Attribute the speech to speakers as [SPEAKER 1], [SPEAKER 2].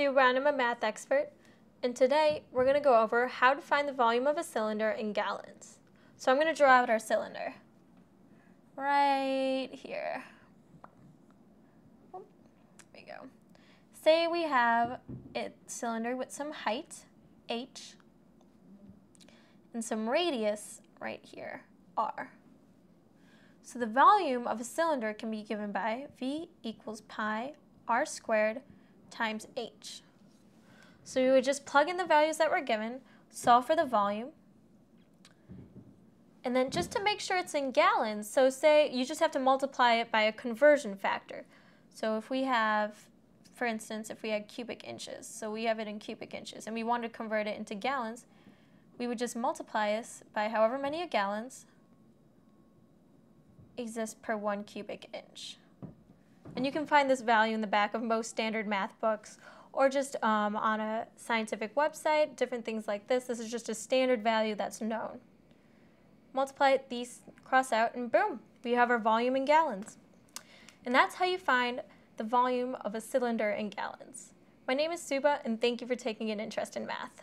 [SPEAKER 1] Subhah and I'm a math expert. And today we're going to go over how to find the volume of a cylinder in gallons. So I'm going to draw out our cylinder right here. There we go. Say we have a cylinder with some height, h, and some radius right here, r. So the volume of a cylinder can be given by V equals pi r squared times h. So we would just plug in the values that were given, solve for the volume, and then just to make sure it's in gallons, so say you just have to multiply it by a conversion factor. So if we have, for instance, if we had cubic inches, so we have it in cubic inches, and we want to convert it into gallons, we would just multiply this by however many gallons exist per one cubic inch. And you can find this value in the back of most standard math books or just um, on a scientific website, different things like this. This is just a standard value that's known. Multiply these cross out and boom, we have our volume in gallons. And that's how you find the volume of a cylinder in gallons. My name is Subhah and thank you for taking an interest in math.